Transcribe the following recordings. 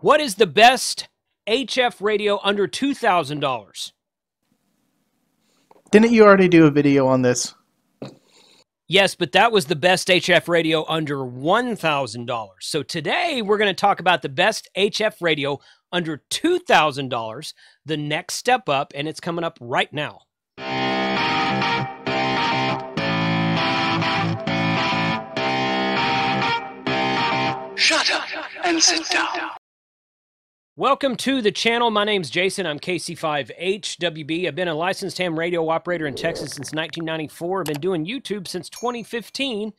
What is the best HF radio under $2,000? Didn't you already do a video on this? Yes, but that was the best HF radio under $1,000. So today we're going to talk about the best HF radio under $2,000, the next step up, and it's coming up right now. Shut up and sit down. Welcome to the channel. My name's Jason. I'm KC5HWB. I've been a licensed ham radio operator in Texas since 1994. I've been doing YouTube since 2015.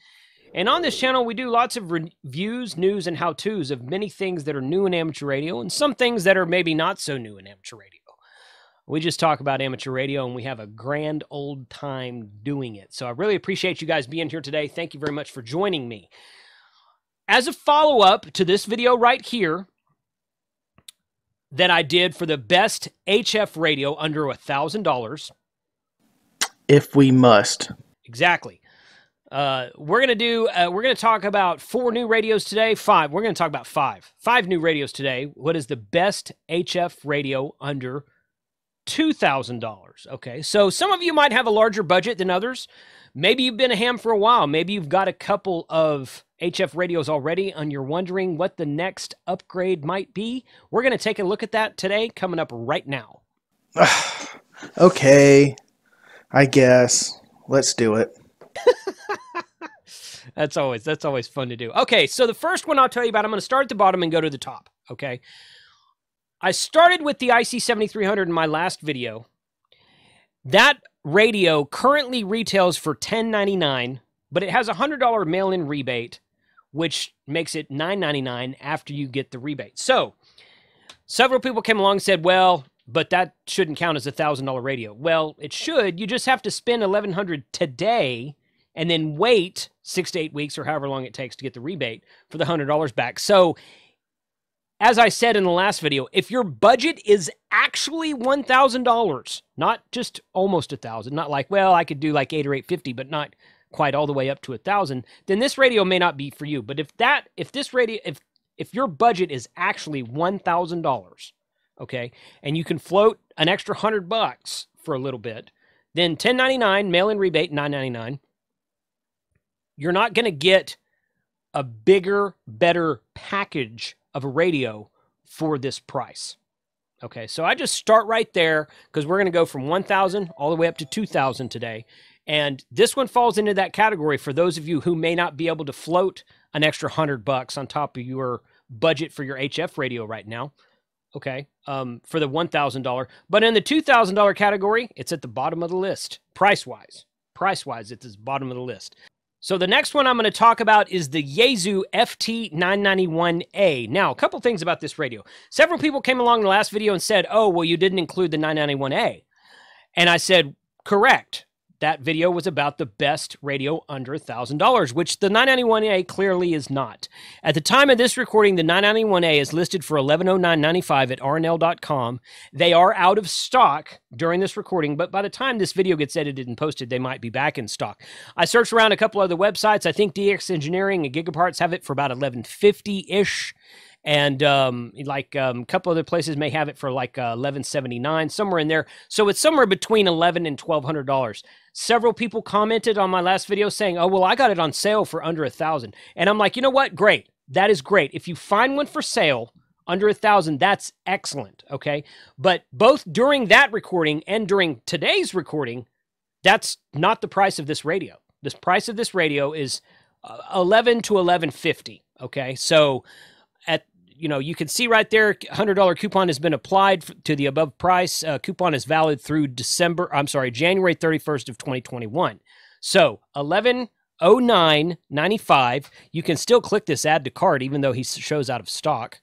And on this channel, we do lots of reviews, news, and how to's of many things that are new in amateur radio and some things that are maybe not so new in amateur radio. We just talk about amateur radio and we have a grand old time doing it. So I really appreciate you guys being here today. Thank you very much for joining me. As a follow up to this video right here, that I did for the best HF radio under a thousand dollars. If we must. Exactly. Uh, we're gonna do. Uh, we're gonna talk about four new radios today. Five. We're gonna talk about five. Five new radios today. What is the best HF radio under two thousand dollars? Okay. So some of you might have a larger budget than others. Maybe you've been a ham for a while. Maybe you've got a couple of HF radios already and you're wondering what the next upgrade might be. We're going to take a look at that today, coming up right now. okay, I guess. Let's do it. that's always that's always fun to do. Okay, so the first one I'll tell you about, I'm going to start at the bottom and go to the top. Okay, I started with the IC 7300 in my last video. That radio currently retails for 10.99, but it has a hundred dollar mail-in rebate which makes it $9.99 after you get the rebate. So, several people came along and said, "Well, but that shouldn't count as a thousand dollar radio." Well, it should. You just have to spend eleven hundred today, and then wait six to eight weeks or however long it takes to get the rebate for the hundred dollars back. So. As I said in the last video, if your budget is actually $1,000, not just almost a thousand, not like, well, I could do like eight or 850, but not quite all the way up to a thousand, then this radio may not be for you. But if that, if this radio, if if your budget is actually one thousand dollars, okay, and you can float an extra hundred bucks for a little bit, then ten ninety nine mail in rebate nine ninety nine. You're not going to get a bigger, better package of a radio for this price. Okay, so I just start right there because we're going to go from 1,000 all the way up to 2,000 today. And this one falls into that category for those of you who may not be able to float an extra hundred bucks on top of your budget for your HF radio right now. Okay, um, for the one thousand dollar, but in the two thousand dollar category, it's at the bottom of the list, price wise. Price wise, it's at the bottom of the list. So the next one I'm going to talk about is the Yaesu FT991A. Now, a couple things about this radio. Several people came along in the last video and said, "Oh, well, you didn't include the 991A," and I said, "Correct that video was about the best radio under $1,000, which the 991A clearly is not. At the time of this recording, the 991A is listed for $1109.95 at rnl.com. They are out of stock during this recording, but by the time this video gets edited and posted, they might be back in stock. I searched around a couple other websites. I think DX Engineering and Gigaparts have it for about 1150-ish and um, like um, a couple other places may have it for like uh, 1179 somewhere in there. So it's somewhere between 11 and 1200 dollars. Several people commented on my last video saying oh well i got it on sale for under a thousand. And i'm like you know what? Great. That is great. If you find one for sale under a thousand that's excellent okay? But both during that recording and during today's recording that's not the price of this radio. This price of this radio is uh, 11 to 1150 okay? So you know you can see right there $100 coupon has been applied to the above price uh, coupon is valid through december i'm sorry january 31st of 2021 so 1109.95 you can still click this add to cart even though he shows out of stock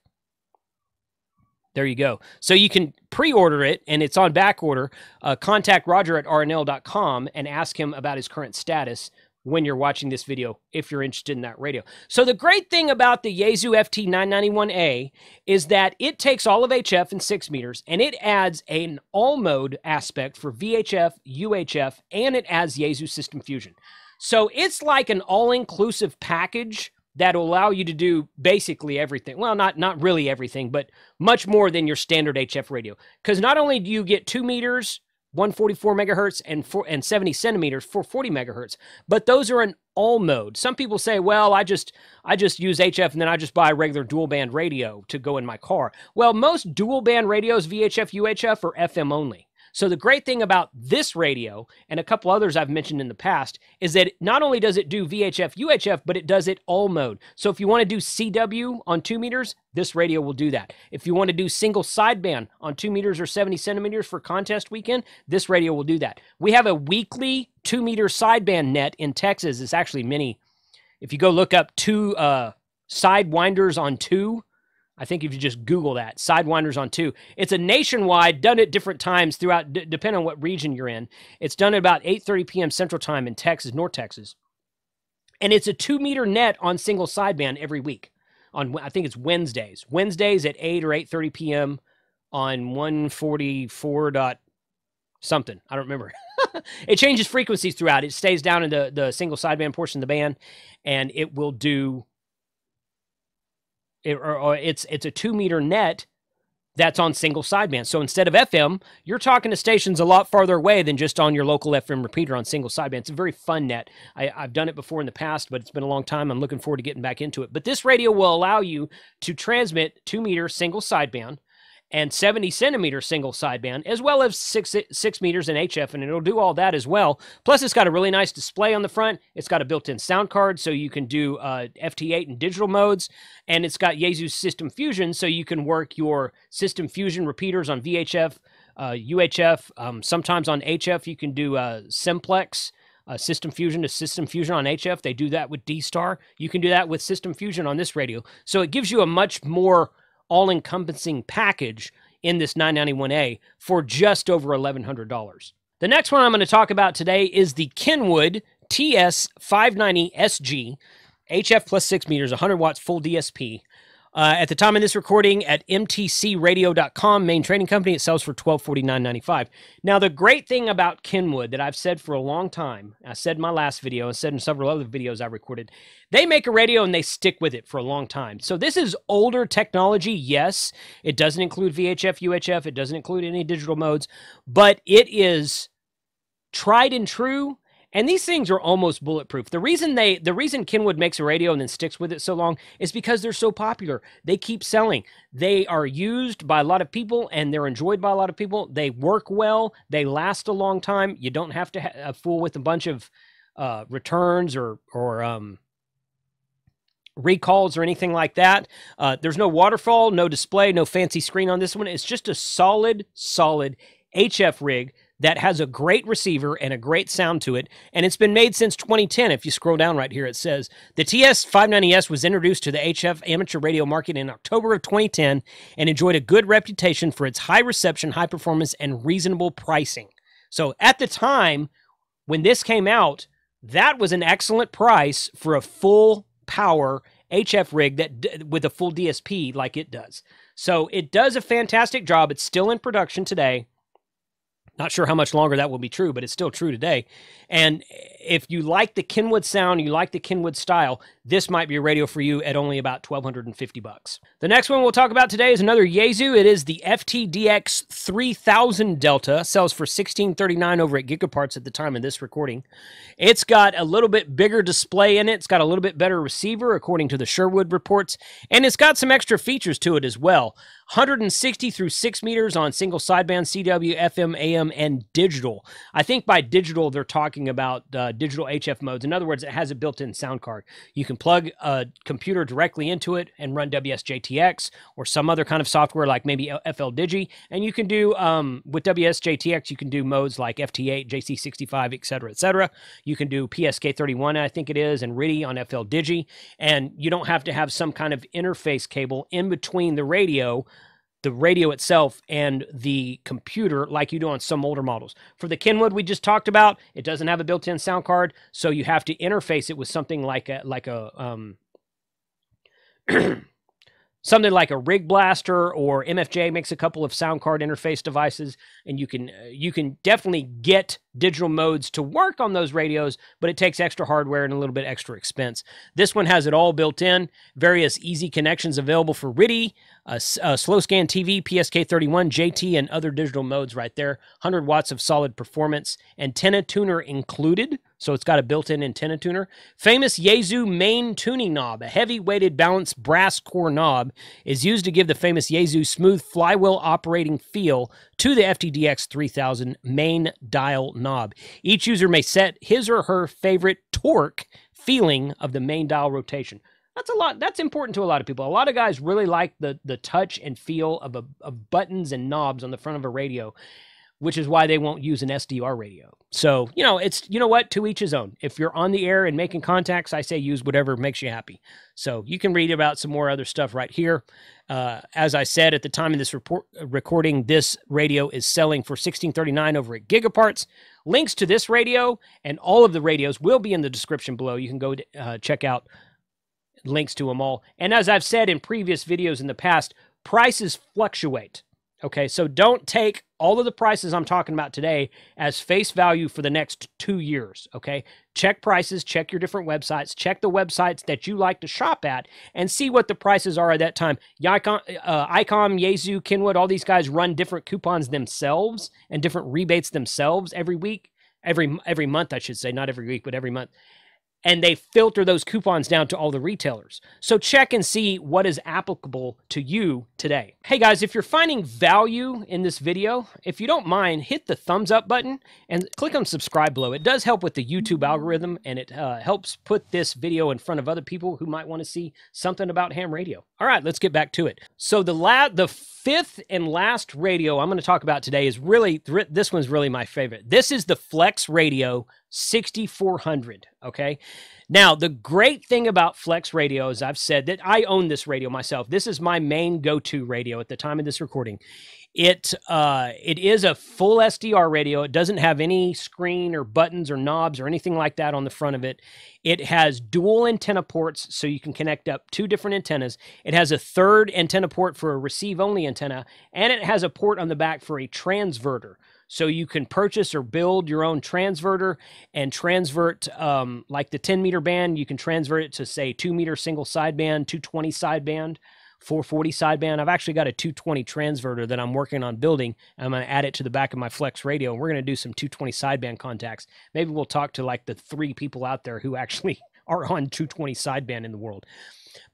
there you go. So you can pre-order it, and it's on back order. Uh, contact Roger at rnl.com and ask him about his current status when you're watching this video if you're interested in that radio. So the great thing about the Yaesu FT991A is that it takes all of HF and 6 meters and it adds an all mode aspect for VHF, UHF, and it adds Yaesu System Fusion. So it's like an all-inclusive package that'll allow you to do basically everything. Well, not not really everything, but much more than your standard HF radio. Because not only do you get two meters 144 megahertz and four, and 70 centimeters for 40 megahertz. But those are in all mode. Some people say, "Well, I just I just use HF and then I just buy a regular dual band radio to go in my car." Well, most dual band radios, VHF, UHF, are FM only. So the great thing about this radio and a couple others I've mentioned in the past is that not only does it do VHF, UHF, but it does it all mode. So if you want to do CW on two meters, this radio will do that. If you want to do single sideband on two meters or 70 centimeters for contest weekend, this radio will do that. We have a weekly two meter sideband net in Texas. It's actually many. If you go look up two uh, sidewinders on two, I think if you just Google that, Sidewinders on two, it's a nationwide, done at different times throughout, d- depending on what region you're in. It's done at about 8:30 p.m. Central Time in Texas, North Texas, and it's a two meter net on single sideband every week. On I think it's Wednesdays, Wednesdays at 8 or 8:30 p.m. on 144 dot something. I don't remember. it changes frequencies throughout. It stays down in the the single sideband portion of the band, and it will do it, or, or it's it's a two meter net that's on single sideband. So instead of FM, you're talking to stations a lot farther away than just on your local FM repeater on single sideband. It's a very fun net. I, have done it before in the past, but it's been a long time. I'm looking forward to getting back into it. But this radio will allow you to transmit two meter single sideband and 70 centimeter single sideband, as well as six six meters in HF, and it'll do all that as well. Plus, it's got a really nice display on the front. It's got a built-in sound card, so you can do uh, FT8 and digital modes, and it's got Yaesu System Fusion, so you can work your System Fusion repeaters on VHF, uh, UHF. Um, sometimes on HF, you can do uh, Simplex. Uh, System Fusion to System Fusion on HF. They do that with D Star. You can do that with System Fusion on this radio. So it gives you a much more all encompassing package in this 991A for just over $1,100. The next one I'm going to talk about today is the Kenwood TS590SG, HF plus 6 meters, 100 watts full DSP. Uh, at the time of this recording, at mtcradio.com, main trading company, it sells for $1249.95. Now, the great thing about Kenwood that I've said for a long time, I said in my last video, and said in several other videos I recorded, they make a radio and they stick with it for a long time. So this is older technology, yes. It doesn't include VHF, UHF, it doesn't include any digital modes, but it is tried and true and these things are almost bulletproof. The reason they the reason Kenwood makes a radio and then sticks with it so long is because they're so popular. They keep selling. They are used by a lot of people and they're enjoyed by a lot of people. They work well. They last a long time. You don't have to ha- uh, fool with a bunch of uh, returns or or um, recalls or anything like that. Uh, there's no waterfall, no display, no fancy screen on this one. It's just a solid, solid HF rig that has a great receiver and a great sound to it. And it's been made since 2010. If you scroll down right here, it says the TS590S was introduced to the HF amateur radio market in October of 2010 and enjoyed a good reputation for its high reception, high performance, and reasonable pricing. So at the time when this came out, that was an excellent price for a full power HF rig that with a full DSP like it does. So it does a fantastic job. It's still in production today. Not sure how much longer that will be true, but it's still true today. And if you like the Kenwood sound, you like the Kenwood style, this might be a radio for you at only about 1250 bucks. The next one we'll talk about today is another Yaesu. It is the FTDX 3000 Delta. Sells for 1639 over at Gigaparts at the time of this recording. It's got a little bit bigger display in it. It's got a little bit better receiver according to the Sherwood reports, and it's got some extra features to it as well. 160 through 6 meters on single sideband CW, FM, AM, and digital. I think by digital, they're talking about uh, digital HF modes. In other words, it has a built in sound card. You can plug a computer directly into it and run WSJTX or some other kind of software like maybe FL Digi. And you can do, um, with WSJTX, you can do modes like FT8, JT65, et cetera, et cetera. You can do PSK31, I think it is, and RTTY on FL Digi. And you don't have to have some kind of interface cable in between the radio the radio itself and the computer like you do on some older models. For the Kenwood we just talked about, it doesn't have a built-in sound card, so you have to interface it with something like a like a um, something like a Rig Blaster or MFJ makes a couple of sound card interface devices, and you can uh, you can definitely get digital modes to work on those radios, but it takes extra hardware and a little bit extra expense. This one has it all built in, various easy connections available for RTTY, uh, uh, slow scan TV, PSK31, JT, and other digital modes right there. 100 watts of solid performance, antenna tuner included. So it's got a built-in antenna tuner. Famous Yaesu main tuning knob, a heavy-weighted balanced brass core knob, is used to give the famous Yaesu smooth flywheel operating feel to the FTDX 3000 main dial knob. Each user may set his or her favorite torque feeling of the main dial rotation. That's a lot. That's important to a lot of people. A lot of guys really like the the touch and feel of a, of buttons and knobs on the front of a radio, which is why they won't use an SDR radio. So you know, it's you know what, to each his own. If you're on the air and making contacts, I say use whatever makes you happy. So you can read about some more other stuff right here. Uh, as I said at the time of this report, recording, this radio is selling for 1639 over at Gigaparts. Links to this radio and all of the radios will be in the description below. You can go uh, check out links to them all. And as I've said in previous videos in the past, prices fluctuate. Okay, so don't take all of the prices I'm talking about today as face value for the next two years. Okay, check prices, check your different websites, check the websites that you like to shop at, and see what the prices are at that time. Icom, uh, ICOM, Yaesu, Kenwood, all these guys run different coupons themselves and different rebates themselves every week, every every month, I should say, not every week, but every month and they filter those coupons down to all the retailers. So check and see what is applicable to you today. Hey guys, if you're finding value in this video, if you don't mind, hit the thumbs up button and click on subscribe below. It does help with the YouTube algorithm and it uh, helps put this video in front of other people who might want to see something about ham radio. All right, let's get back to it. So the la- the fifth and last radio I'm going to talk about today is really this one's really my favorite. This is the Flex Radio 6400. Okay. Now, the great thing about Flex Radio is I've said that I own this radio myself. This is my main go to radio at the time of this recording. It uh, it is a full SDR radio. It doesn't have any screen or buttons or knobs or anything like that on the front of it. It has dual antenna ports, so you can connect up two different antennas. It has a third antenna port for a receive only antenna, and it has a port on the back for a transverter. So you can purchase or build your own transverter and transvert um, like the 10 meter band. You can transvert it to say two meter single sideband, 220 sideband, 440 sideband. I've actually got a 220 transverter that I'm working on building. I'm going to add it to the back of my Flex radio, and we're going to do some 220 sideband contacts. Maybe we'll talk to like the three people out there who actually are on 220 sideband in the world.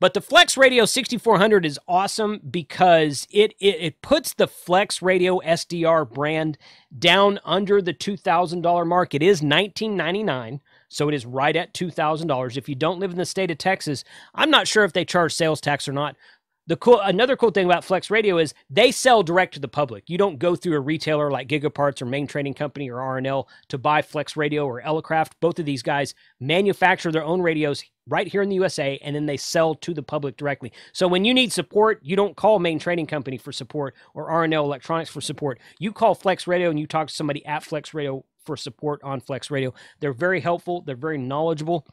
But the Flex Radio 6400 is awesome because it, it, it puts the Flex Radio SDR brand down under the $2,000 mark. It is 1999 so it is right at $2,000. If you don't live in the state of Texas, I'm not sure if they charge sales tax or not, the cool another cool thing about Flex Radio is they sell direct to the public. You don't go through a retailer like Gigaparts or Main Trading Company or RNL to buy Flex Radio or Elecraft. Both of these guys manufacture their own radios right here in the USA and then they sell to the public directly. So when you need support, you don't call Main Trading Company for support or RNL Electronics for support. You call Flex Radio and you talk to somebody at Flex Radio for support on Flex Radio. They're very helpful, they're very knowledgeable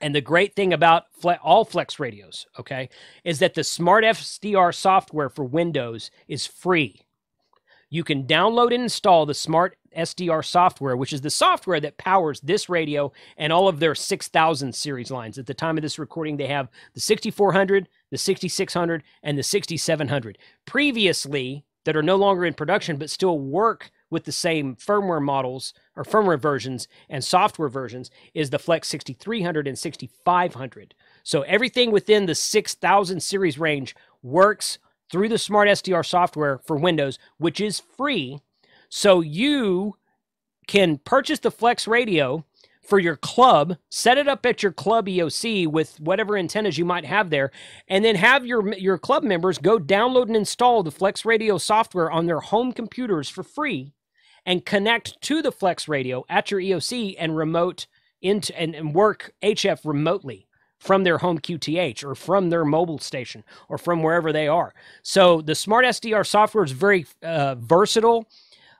and the great thing about all Flex radios, okay, is that the Smart SDR software for Windows is free. You can download and install the Smart SDR software, which is the software that powers this radio and all of their 6000 series lines. At the time of this recording, they have the 6400, the 6600, and the 6700. Previously, that are no longer in production but still work with the same firmware models or firmware versions and software versions is the Flex 6300 and 6500. So everything within the 6000 series range works through the Smart SDR software for Windows, which is free. So you can purchase the Flex radio for your club, set it up at your club EOC with whatever antennas you might have there, and then have your your club members go download and install the Flex Radio software on their home computers for free and connect to the Flex Radio at your EOC and remote into and, and work HF remotely from their home QTH or from their mobile station or from wherever they are. So the Smart SDR software is very uh, versatile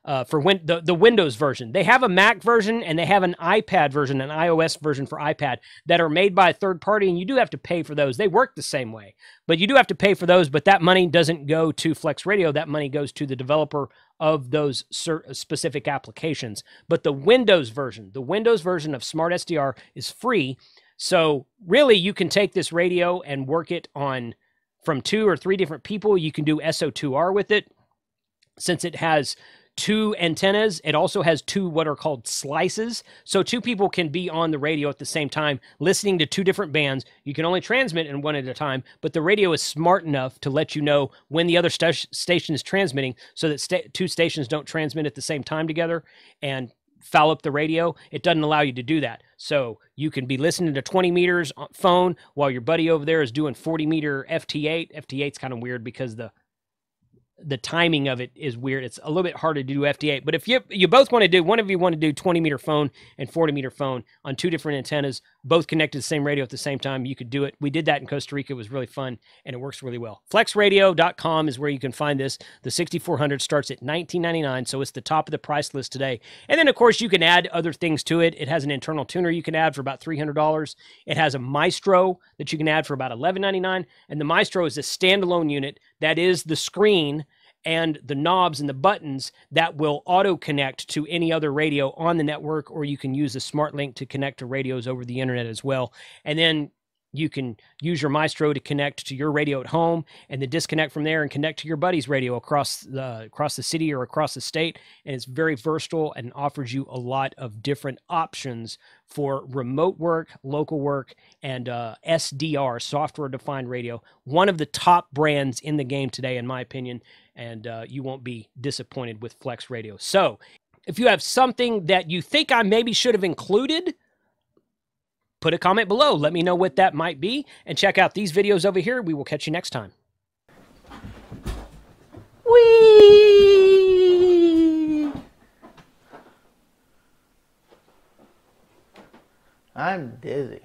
uh, for win- the, the Windows version. They have a Mac version and they have an iPad version, an iOS version for iPad that are made by a third party, and you do have to pay for those. They work the same way, but you do have to pay for those. But that money doesn't go to Flex Radio. That money goes to the developer of those specific applications. But the Windows version, the Windows version of Smart SDR is free. So really, you can take this radio and work it on from two or three different people. You can do SO2R with it since it has two antennas. It also has two what are called slices. So two people can be on the radio at the same time listening to two different bands. You can only transmit in one at a time, but the radio is smart enough to let you know when the other st- station is transmitting so that two stations don't transmit at the same time together and foul up the radio. It doesn't allow you to do that. So you can be listening to 20 meters on phone while your buddy over there is doing 40 meter FT8. FT8's kind of weird because the the timing of it is weird. It's a little bit harder to do FT8. But if you you both want to do one of you want to do 20 meter phone and 40 meter phone on two different antennas, both connected to the same radio at the same time, you could do it. We did that in Costa Rica. It was really fun and it works really well. Flexradio.com is where you can find this. The 6400 starts at 19.99, so it's the top of the price list today. And then of course you can add other things to it. It has an internal tuner you can add for about $300. It has a Maestro that you can add for about $11.99, and the Maestro is a standalone unit that is the screen and the knobs and the buttons that will auto connect to any other radio on the network, or you can use a smart link to connect to radios over the internet as well. And then you can use your Maestro to connect to your radio at home, and then disconnect from there and connect to your buddy's radio across the across the city or across the state. And it's very versatile and offers you a lot of different options for remote work, local work, and uh, SDR software defined radio. One of the top brands in the game today, in my opinion, and uh, you won't be disappointed with Flex Radio. So. If you have something that you think I maybe should have included, put a comment below. Let me know what that might be. And check out these videos over here. We will catch you next time. Whee! I'm dizzy.